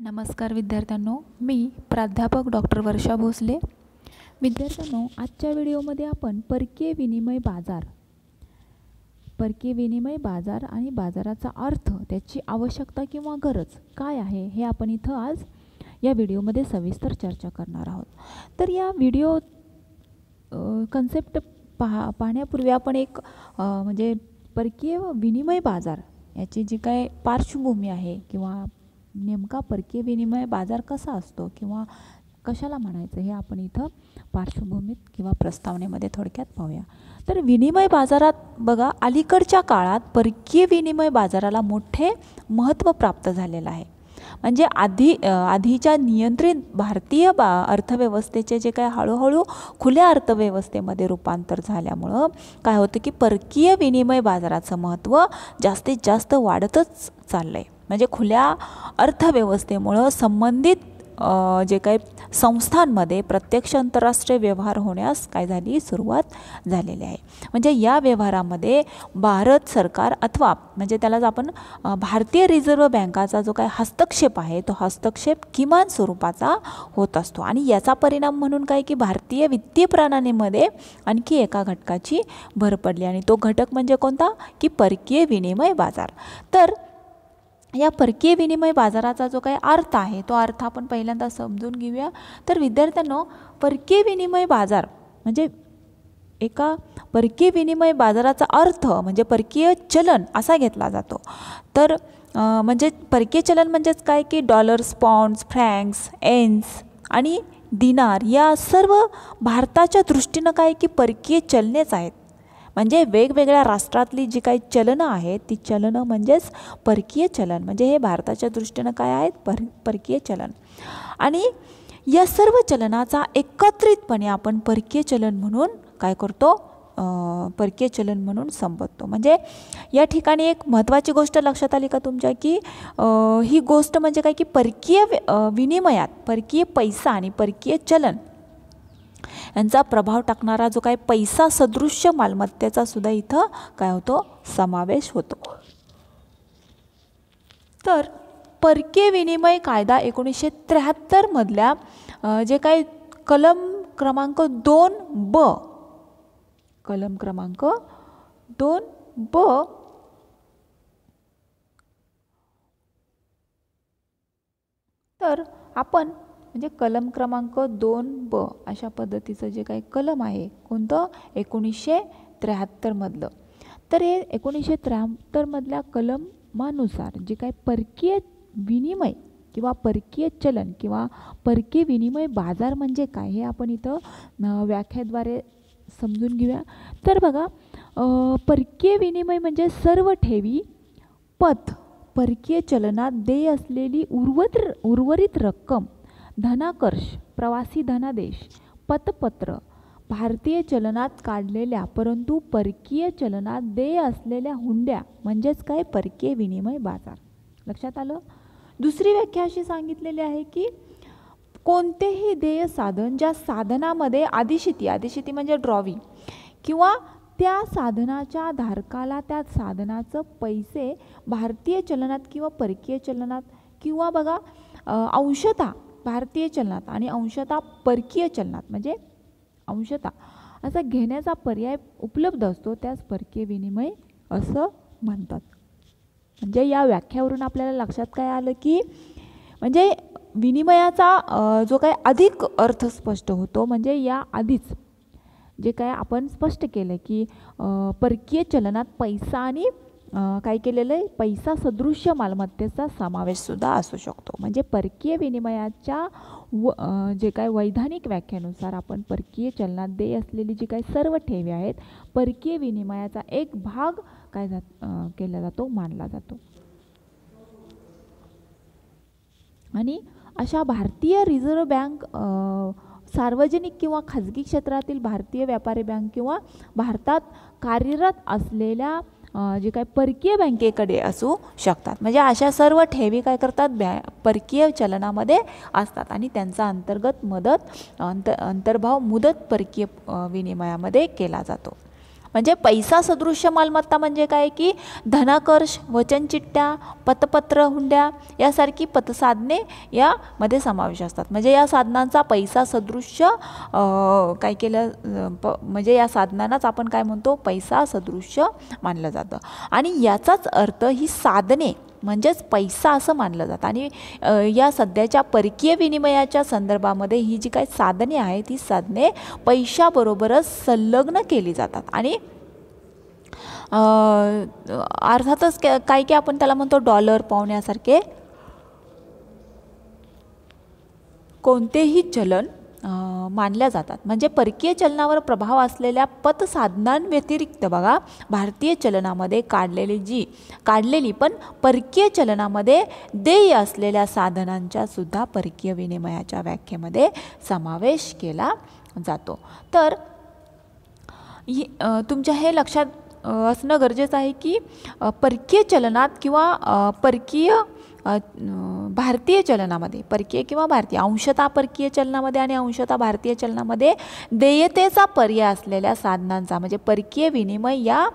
नमस्कार विद्यार्थ्यांनो मी प्राध्यापक डॉक्टर वर्षा भोसले. विद्यार्थ्यांनो आजच्या व्हिडिओमध्ये आपण परकीय विनिमय बाजार परकीय विनिमय बाजार आणि बाजाराचा अर्थ त्याची आवश्यकता किंवा गरज काय आहे हे आपण इथं आज या व्हिडिओमध्ये सविस्तर चर्चा करणार आहोत. तर या व्हिडिओ कन्सेप्ट पहा पाहण्यापूर्वी आपण एक म्हणजे परकीय विनिमय बाजार याची जी काय पार्श्वभूमी आहे किंवा नेमका परकीय विनिमय बाजार कसा असतो किंवा कशाला म्हणायचं हे आपण इथं पार्श्वभूमीत किंवा प्रस्तावनेमध्ये थोडक्यात पाहूया. तर विनिमय बाजारात बघा अलीकडच्या काळात परकीय विनिमय बाजाराला मोठे महत्त्व प्राप्त झालेलं आहे. म्हणजे आधी आधीच्या नियंत्रित भारतीय बा अर्थव्यवस्थेचे जे काय हळूहळू खुल्या अर्थव्यवस्थेमध्ये रूपांतर झाल्यामुळं काय होतं की परकीय विनिमय बाजाराचं महत्त्व जास्तीत जास्त वाढतच चाललं आहे म्हणजे खुल्या अर्थव्यवस्थेमुळं संबंधित जे काही संस्थांमध्ये प्रत्यक्ष आंतरराष्ट्रीय व्यवहार होण्यास काय झाली? सुरुवात झालेली आहे. म्हणजे या व्यवहारामध्ये भारत सरकार अथवा म्हणजे त्यालाच आपण भारतीय रिझर्व्ह बँकाचा जो काय हस्तक्षेप आहे तो हस्तक्षेप किमान स्वरूपाचा होत असतो. आणि याचा परिणाम म्हणून काय की भारतीय वित्तीय प्रणालीमध्ये आणखी एका घटकाची भर पडली. आणि तो घटक म्हणजे कोणता? की परकीय विनिमय बाजार. तर या परकीय विनिमय बाजाराचा जो काही अर्थ आहे तो अर्थ आपण पहिल्यांदा समजून घेऊया. तर विद्यार्थ्यांनो परकीय विनिमय बाजार म्हणजे एका परकीय विनिमय बाजाराचा अर्थ म्हणजे परकीय चलन असा घेतला जातो. तर म्हणजे परकीय चलन म्हणजेच काय? की डॉलर्स पॉन्ड्स फ्रँक्स एन्स आणि दिनार या सर्व भारताच्या दृष्टीनं काय? की परकीय चलनेच आहेत. म्हणजे वेगवेगळ्या राष्ट्रातली जी काही चलनं आहेत ती चलनं म्हणजेच परकीय चलन. म्हणजे हे भारताच्या दृष्टीनं काय आहेत? पर परकीय चलन. आणि या सर्व चलनाचा एकत्रितपणे आपण परकीय चलन म्हणून काय करतो? परकीय चलन म्हणून संबोधतो. म्हणजे या ठिकाणी एक महत्त्वाची गोष्ट लक्षात आली का तुमच्या? की ही गोष्ट म्हणजे काय? की परकीय विनिमयात परकीय पैसा आणि परकीय चलन यांचा प्रभाव टाकणारा जो काही पैसा सदृश्य मालमत्तेचा सुद्धा इथं काय होतो? समावेश होतो. तर परकीय विनिमय कायदा एकोणीसशे त्र्याहत्तरमधल्या जे काही कलम क्रमांक दोन ब कलम क्रमांक दोन ब तर आपण म्हणजे कलम क्रमांक दोन ब अशा पद्धतीचं जे काही कलम आहे कोणतं? एकोणीसशे त्र्याहत्तरमधलं तर हे एकोणीसशे त्र्याहत्तरमधल्या कलमानुसार जे काही परकीय विनिमय किंवा परकीय चलन किंवा परकीय विनिमय बाजार म्हणजे काय हे आपण इथं व्याख्याद्वारे समजून घेऊया. तर बघा परकीय विनिमय म्हणजे सर्व ठेवी पथ परकीय चलनात देय असलेली उर्वत उर्वरित रक्कम धनाकर्ष प्रवासी धनादेश पतपत्र भारतीय चलनात काढलेल्या परंतु परकीय चलनात देय असलेल्या हुंड्या म्हणजेच काय? परकीय विनिमय बाजार. लक्षात आलं? दुसरी व्याख्या अशी सांगितलेली आहे की कोणतेही देय साधन ज्या साधनामध्ये आदिशिती आदिशिती म्हणजे ड्रॉविंग किंवा त्या साधनाच्या धारकाला त्या साधनाचं पैसे भारतीय चलनात किंवा परकीय चलनात किंवा बघा अंशता अंशतः भारतीय चलनात आणि अंशतः परकीय चलनात म्हणजे अंशतः असा घेण्याचा पर्याय उपलब्ध असतो त्यास परकीय विनिमय असं म्हणतात. म्हणजे या व्याख्यावरून आपल्याला लक्षात काय आलं की म्हणजे विनिमयाचा जो काय अधिक अर्थ स्पष्ट होतो म्हणजे या आधीच जे काय आपण स्पष्ट केलं की परकीय चलनात पैसा आणि काय केलेलं आहे? पैसा सदृश्य मालमत्तेचा समावेशसुद्धा असू शकतो. म्हणजे परकीय विनिमयाच्या व जे काय वैधानिक व्याख्यानुसार आपण परकीय चलनात देय असलेली जी काही सर्व ठेवी आहेत परकीय विनिमयाचा एक भाग काय जात केला जातो? मानला जातो. आणि अशा भारतीय रिझर्व्ह बँक सार्वजनिक किंवा खाजगी क्षेत्रातील भारतीय व्यापारी बँक किंवा भारतात कार्यरत असलेल्या जे काय परकीय बँकेकडे असू शकतात. म्हणजे अशा सर्व ठेवी काय करतात? बॅ परकीय चलनामध्ये असतात आणि त्यांचा अंतर्गत मदत अंत अंतर्भाव मुदत परकीय विनिमयामध्ये केला जातो. म्हणजे पैसा सदृश्य मालमत्ता म्हणजे काय? की धनाकर्ष वचनचिट्ट्या पतपत्र हुंड्या यासारखी पतसाधने यामध्ये समावेश असतात. म्हणजे या साधनांचा पैसा सदृश्य काय केलं प म्हणजे या साधनांनाच आपण काय म्हणतो? पैसा सदृश्य मानलं जातं. आणि याचाच अर्थ ही साधने म्हणजेच पैसा असं मानलं जातं. आणि या सध्याच्या परकीय विनिमयाच्या संदर्भामध्ये ही जी काही साधने आहेत ती साधने पैशाबरोबरच संलग्न केली जातात. आणि अर्थातच काय की आपण त्याला म्हणतो डॉलर पाहुण्यासारखे कोणतेही चलन मानल्या जातात. म्हणजे परकीय चलनावर प्रभाव असलेल्या पतसाधनांव्यतिरिक्त बघा भारतीय चलनामध्ये काढलेली जी काढलेली पण परकीय चलनामध्ये देय असलेल्या साधनांच्या सुद्धा परकीय विनिमयाच्या व्याख्येमध्ये समावेश केला जातो. तर तुमच्या हे लक्षात असणं गरजेचं आहे की परकीय चलनात किंवा परकीय भारतीय चलनामध्ये परकीय किंवा भारतीय अंशता परकीय चलनामध्ये आणि अंशता भारतीय चलनामध्ये देयतेचा पर्याय असलेल्या साधनांचा म्हणजे परकीय विनिमय या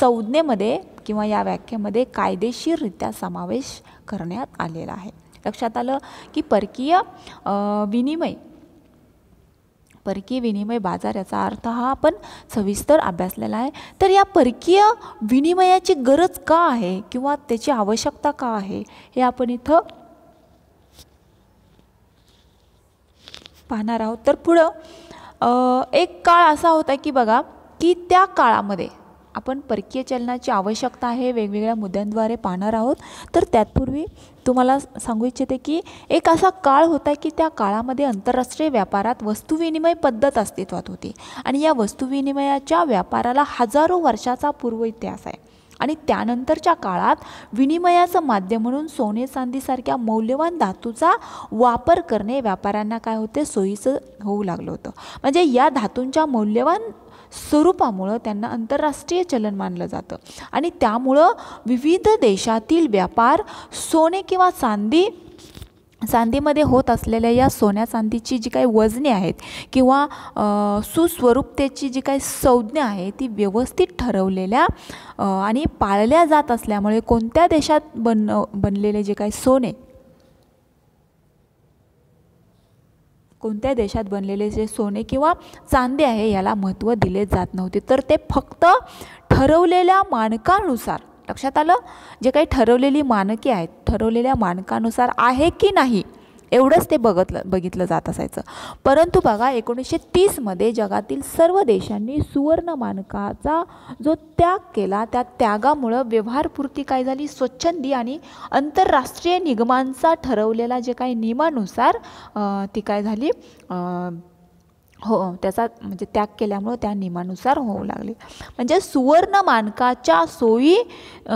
संज्ञेमध्ये किंवा या व्याख्येमध्ये कायदेशीररित्या समावेश करण्यात आलेला आहे. लक्षात आलं की परकीय विनिमय परकीय विनिमय बाजार याचा अर्थ हा आपण सविस्तर अभ्यासलेला आहे. तर या परकीय विनिमयाची गरज का आहे किंवा त्याची आवश्यकता का आहे हे आपण इथं पाहणार आहोत. तर पुढं एक काळ असा होता की बघा की त्या काळामध्ये आपण परकीय चलनाची आवश्यकता आहे वेगवेगळ्या मुद्द्यांद्वारे पाहणार आहोत. तर त्यातपूर्वी तुम्हाला सांगू इच्छिते की एक असा काळ होता की त्या काळामध्ये आंतरराष्ट्रीय व्यापारात वस्तुविनिमय पद्धत अस्तित्वात होती. आणि या वस्तुविनिमयाच्या व्यापाराला हजारो वर्षाचा पूर्व इतिहास आहे. आणि त्यानंतरच्या काळात विनिमयाचं माध्यम म्हणून सोने चांदीसारख्या मौल्यवान धातूचा वापर करणे व्यापाऱ्यांना काय होते? सोयीचं होऊ लागलं होतं. म्हणजे या धातूंच्या मौल्यवान स्वरूपामुळं त्यांना आंतरराष्ट्रीय चलन मानलं जातं. आणि त्यामुळं विविध देशातील व्यापार सोने किंवा चांदी चांदीमध्ये होत असलेल्या या सोन्या चांदीची जी काही वजने आहेत किंवा सुस्वरूपतेची जी काही संज्ञा आहे ती व्यवस्थित ठरवलेल्या आणि पाळल्या जात असल्यामुळे कोणत्या देशात बन बनलेले जे काही सोने कोणत्या देशात बनलेले जे सोने किंवा चांदी आहे याला महत्त्व दिले जात नव्हते. तर ते फक्त ठरवलेल्या मानकानुसार लक्षात आलं? जे काही ठरवलेली मानके आहेत ठरवलेल्या मानकानुसार आहे की नाही एवढंच ते बघतलं बघितलं जात असायचं. परंतु बघा एकोणीसशे तीसमध्ये जगातील सर्व देशांनी सुवर्ण मानकाचा जो त्याग केला त्या त्यागामुळं व्यवहारपूर्ती काय झाली? स्वच्छंदी आणि आंतरराष्ट्रीय निगमांचा ठरवलेला जे काही नियमानुसार ती काय झाली? हो, हो त्याचा म्हणजे त्याग केल्यामुळं त्या नियमानुसार होऊ लागले. म्हणजे सुवर्ण मानकाच्या सोयी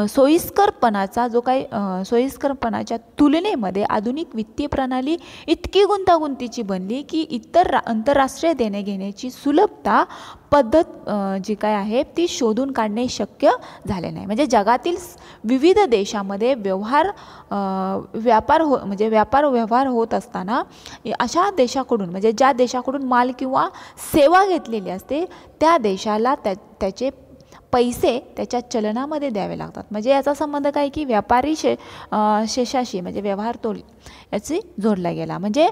सोयीस्करपणाचा जो काही सोयीस्करपणाच्या तुलनेमध्ये आधुनिक वित्तीय प्रणाली इतकी गुंतागुंतीची बनली की इतर रा आंतरराष्ट्रीय देणेघेण्याची सुलभता पद्धत जी काय आहे ती शोधून काढणे शक्य झाले नाही. म्हणजे जगातील विविध देशामध्ये व्यवहार व्यापार हो म्हणजे व्यापार व्यवहार होत असताना अशा देशाकडून म्हणजे ज्या देशाकडून माल किंवा सेवा घेतलेली असते त्या देशाला त्या त्याचे पैसे त्याच्या चलनामध्ये द्यावे लागतात. म्हणजे याचा संबंध काय की व्यापारी शे शेषाशी म्हणजे व्यवहार तोल याची जोडला गेला. म्हणजे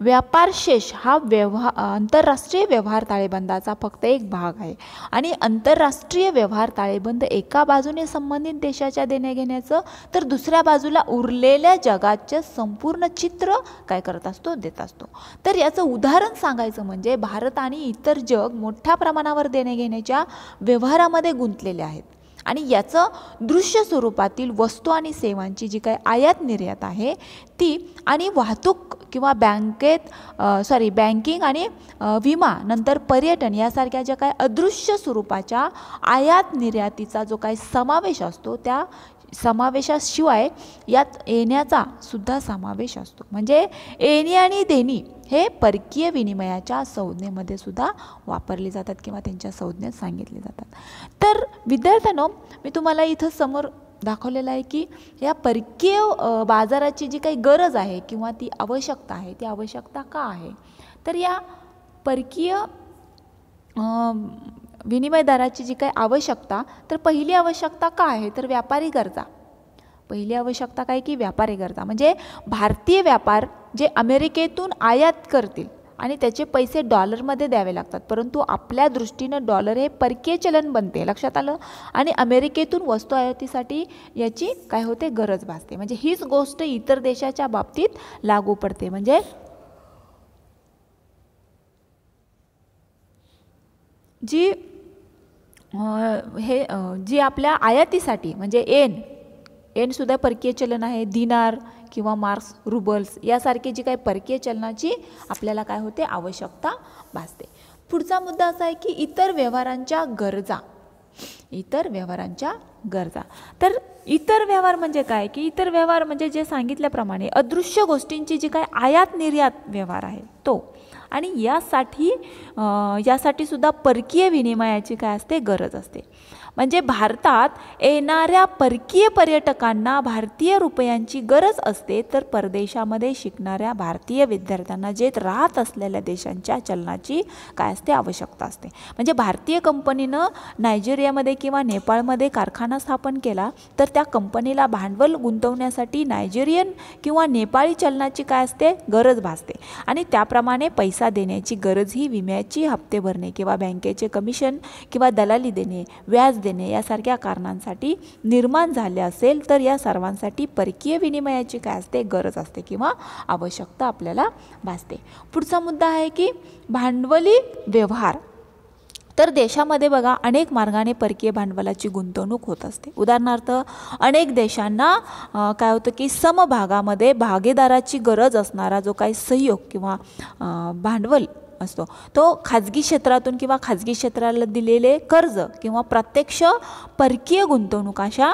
व्यापार शेष हा व्यवहार आंतरराष्ट्रीय व्यवहार ताळेबंदाचा फक्त एक भाग आहे. आणि आंतरराष्ट्रीय व्यवहार ताळेबंद एका बाजूने संबंधित देशाच्या देण्याघेण्याचं तर दुसऱ्या बाजूला उरलेल्या जगाचं संपूर्ण चित्र काय करत असतो? देत असतो. तर याचं उदाहरण सांगायचं म्हणजे भारत आणि इतर जग मोठ्या प्रमाणावर देण्याघेण्याच्या व्यवहारामध्ये गु गुंतलेले आहेत. आणि याचं दृश्य स्वरूपातील वस्तू आणि सेवांची जी काही आयात निर्यात आहे ती आणि वाहतूक किंवा बँकेत सॉरी बँकिंग आणि विमा नंतर पर्यटन यासारख्या ज्या काही अदृश्य स्वरूपाच्या आयात निर्यातीचा जो काही समावेश असतो त्या समावेशाशिवाय यात येण्याचा सुद्धा समावेश असतो. म्हणजे येणे आणि देणी हे परकीय विनिमयाच्या संज्ञेमध्ये सुद्धा वापरले जातात किंवा त्यांच्या संज्ञेत सांगितले जातात. तर विद्यार्थ्यांनो मी तुम्हाला इथं समोर दाखवलेलं आहे की या परकीय बाजाराची जी काही गरज आहे किंवा ती आवश्यकता आहे ती आवश्यकता का आहे? तर या परकीय विनिमय दराची जी काही आवश्यकता तर पहिली आवश्यकता काय आहे? तर व्यापारी गरजा. पहिली आवश्यकता काय? की व्यापारी गरजा. म्हणजे भारतीय व्यापार जे अमेरिकेतून आयात करतील आणि त्याचे पैसे डॉलरमध्ये द्यावे लागतात. परंतु आपल्या दृष्टीनं डॉलर हे परकीय चलन बनते. लक्षात आलं? आणि अमेरिकेतून वस्तू आयातीसाठी याची काय होते? गरज भासते. म्हणजे हीच गोष्ट इतर देशाच्या बाबतीत लागू पडते. म्हणजे जी हे जी आपल्या आयातीसाठी म्हणजे एन एनसुद्धा परकीय चलन आहे दिनार किंवा मार्क्स रुबल्स यासारखी जी काही परकीय चलनाची आपल्याला काय होते? आवश्यकता भासते. पुढचा मुद्दा असा आहे की इतर व्यवहारांच्या गरजा इतर व्यवहारांच्या गरजा. तर इतर व्यवहार म्हणजे काय? की इतर व्यवहार म्हणजे जे सांगितल्याप्रमाणे अदृश्य गोष्टींची जी काय आयात निर्यात व्यवहार आहे तो आणि यासाठी यासाठी सुद्धा परकीय विनिमयाची काय असते? गरज असते. म्हणजे भारतात येणाऱ्या परकीय पर्यटकांना भारतीय रुपयांची गरज असते तर परदेशामध्ये शिकणाऱ्या भारतीय विद्यार्थ्यांना जे राहत असलेल्या देशांच्या चलनाची काय असते? आवश्यकता असते. म्हणजे भारतीय कंपनीनं नायजेरियामध्ये किंवा नेपाळमध्ये कारखाना स्थापन केला तर त्या कंपनीला भांडवल गुंतवण्यासाठी नायजेरियन किंवा नेपाळी चलनाची काय असते? गरज भासते. आणि त्याप्रमाणे पैसा देण्याची गरज ही विम्याची हप्ते भरणे किंवा बँकेचे कमिशन किंवा दलाली देणे व्याज देणे यासारख्या कारणांसाठी निर्माण झाले असेल तर या सर्वांसाठी परकीय विनिमयाची काय असते? गरज असते किंवा आवश्यकता आपल्याला भासते. पुढचा मुद्दा आहे की भांडवली व्यवहार. तर देशामध्ये बघा अनेक मार्गाने परकीय भांडवलाची गुंतवणूक होत असते. उदाहरणार्थ अनेक देशांना काय होतं की समभागामध्ये भागीदाराची गरज असणारा जो काही सहयोग किंवा भांडवल असतो. तो खाजगी क्षेत्रातून किंवा खाजगी क्षेत्राला दिलेले कर्ज किंवा प्रत्यक्ष परकीय गुंतवणूक अशा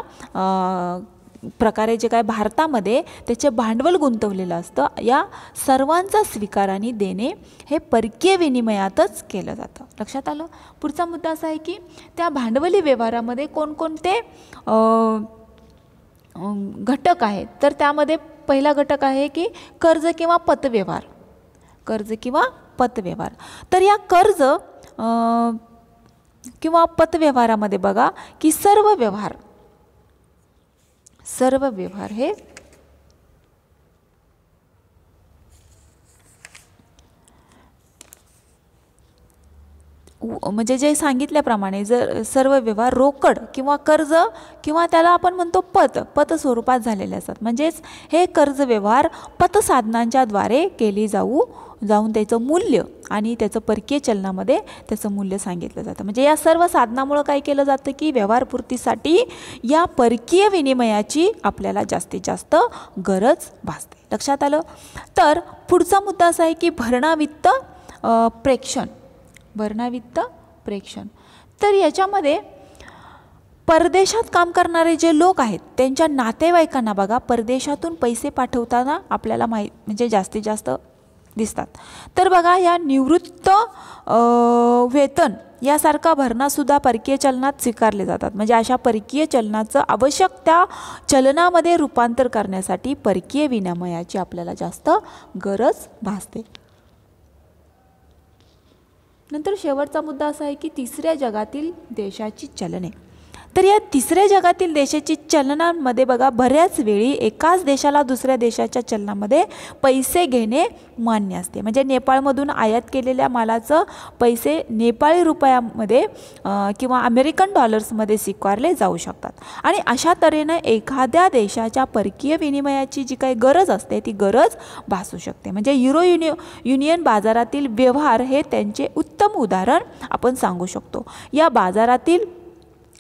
प्रकारे जे काय भारतामध्ये त्याचे भांडवल गुंतवलेलं असतं या सर्वांचा स्वीकार आणि देणे हे परकीय विनिमयातच केलं जातं. लक्षात आलं? पुढचा मुद्दा असा आहे की त्या भांडवली व्यवहारामध्ये कोणकोणते घटक आहेत? तर त्यामध्ये पहिला घटक आहे की कर्ज किंवा पतव्यवहार. कर्ज किंवा पतव्यवहार. तर या कर्ज किंवा पतव्यवहारामध्ये बघा की सर्व व्यवहार सर्व व्यवहार हे म्हणजे जे सांगितल्याप्रमाणे जर सर्व व्यवहार रोकड किंवा कर्ज किंवा त्याला आपण म्हणतो पत पत स्वरूपात झालेले असतात. म्हणजेच हे कर्ज व्यवहार पतसाधनांच्याद्वारे केली जाऊ जाऊन त्याचं मूल्य आणि त्याचं परकीय चलनामध्ये त्याचं मूल्य सांगितलं जातं. म्हणजे या सर्व साधनामुळं काय केलं जातं की व्यवहारपूर्तीसाठी या परकीय विनिमयाची आपल्याला जास्तीत जास्त गरज भासते. लक्षात आलं? तर पुढचा मुद्दा असा आहे की भरणा वित्त प्रेक्षण. भरणावित्त प्रेक्षण. तर याच्यामध्ये परदेशात काम करणारे जे लोक आहेत त्यांच्या नातेवाईकांना बघा परदेशातून पैसे पाठवताना आपल्याला माहीत म्हणजे जास्तीत जास्त दिसतात. तर बघा या निवृत्त वेतन यासारखा भरणासुद्धा परकीय चलनात स्वीकारले जातात. म्हणजे अशा परकीय चलनाचं आवश्यक त्या चलनामध्ये रूपांतर करण्यासाठी परकीय विनिमयाची आपल्याला जास्त गरज भासते. नंतर शेवटचा मुद्दा असा आहे की तिसऱ्या जगातील देशाची चलने. तर या तिसऱ्या जगातील देशाची चलनांमध्ये बघा बऱ्याच वेळी एकाच देशाला दुसऱ्या देशाच्या चलनामध्ये पैसे घेणे मान्य असते. म्हणजे नेपाळमधून आयात केलेल्या मालाचं पैसे नेपाळी रुपयामध्ये किंवा अमेरिकन डॉलर्समध्ये स्वीकारले जाऊ शकतात. आणि अशा तऱ्हेनं एखाद्या देशाच्या परकीय विनिमयाची जी काही गरज असते ती गरज भासू शकते. म्हणजे युरो युनि युनियन बाजारातील व्यवहार हे त्यांचे उत्तम उदाहरण आपण सांगू शकतो. या बाजारातील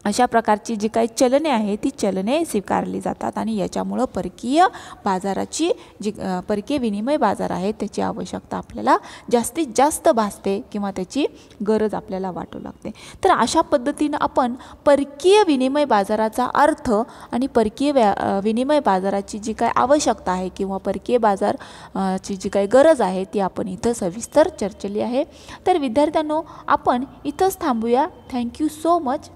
अशा प्रकारची जी काही चलने आहे ती चलने स्वीकारली जातात आणि याच्यामुळं परकीय बाजाराची जी परकीय विनिमय बाजार आहे त्याची आवश्यकता आपल्याला जास्तीत जास्त भासते किंवा त्याची गरज आपल्याला वाटू लागते. तर अशा पद्धतीनं आपण परकीय विनिमय बाजाराचा अर्थ आणि परकीय व्या विनिमय बाजाराची जी काय आवश्यकता आहे किंवा परकीय बाजार ची जी काही गरज आहे ती आपण इथं सविस्तर चर्चेली आहे. तर विद्यार्थ्यांनो आपण इथंच थांबूया. Thank you so much.